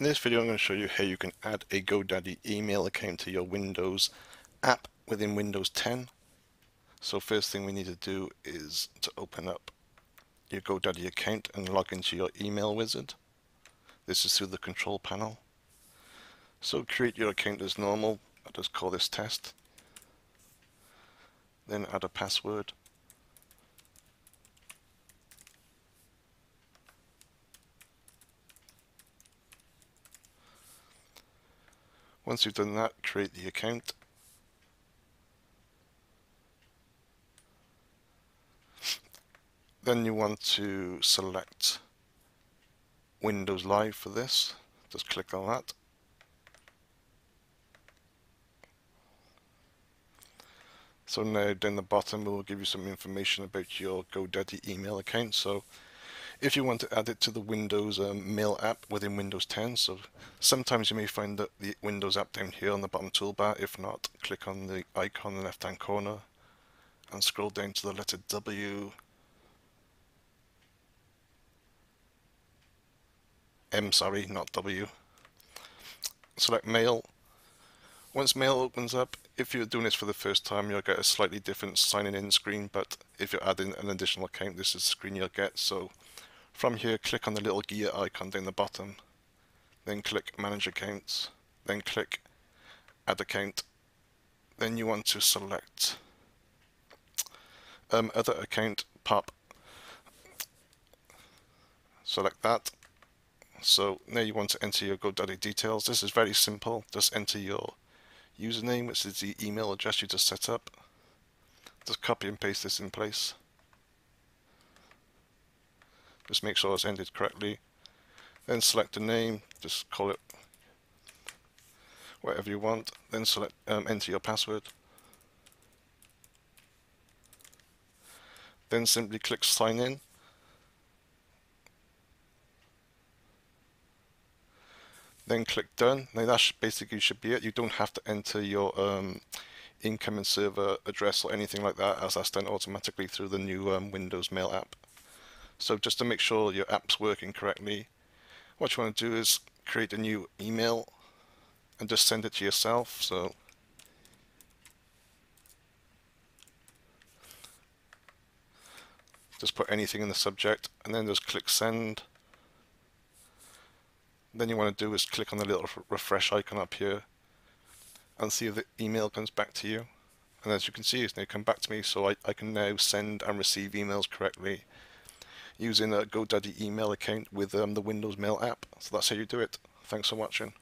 In this video I'm going to show you how you can add a GoDaddy email account to your Windows app within Windows 10. So first thing we need to do is to open up your GoDaddy account and log into your email wizard. This is through the control panel. So create your account as normal. I'll just call this test. Then add a password. Once you've done that, create the account. Then you want to select Windows Live for this. Just click on that. So now down the bottom we'll give you some information about your GoDaddy email account. So if you want to add it to the Windows um, Mail app within Windows 10. So sometimes you may find that the Windows app down here on the bottom toolbar. If not, click on the icon in the left hand corner and scroll down to the letter W. M, sorry, not W. Select Mail. Once Mail opens up, if you're doing this for the first time, you'll get a slightly different signing in screen, but if you're adding an additional account, this is the screen you'll get. So from here, click on the little gear icon down the bottom, then click Manage Accounts, then click Add Account. Then you want to select um, Other Account Pop. Select that. So now you want to enter your GoDaddy details. This is very simple. Just enter your username, which is the email address you just set up. Just copy and paste this in place. Just make sure it's ended correctly. Then select a name, just call it whatever you want. Then select um, enter your password. Then simply click sign in. Then click done. Now that basically should be it. You don't have to enter your um, incoming server address or anything like that as that's done automatically through the new um, Windows Mail app. So just to make sure your app's working correctly, what you want to do is create a new email and just send it to yourself. So just put anything in the subject and then just click send. Then you want to do is click on the little refresh icon up here and see if the email comes back to you. And as you can see, it's now come back to me, so I, I can now send and receive emails correctly using a GoDaddy email account with um, the Windows Mail app. So that's how you do it. Thanks for watching.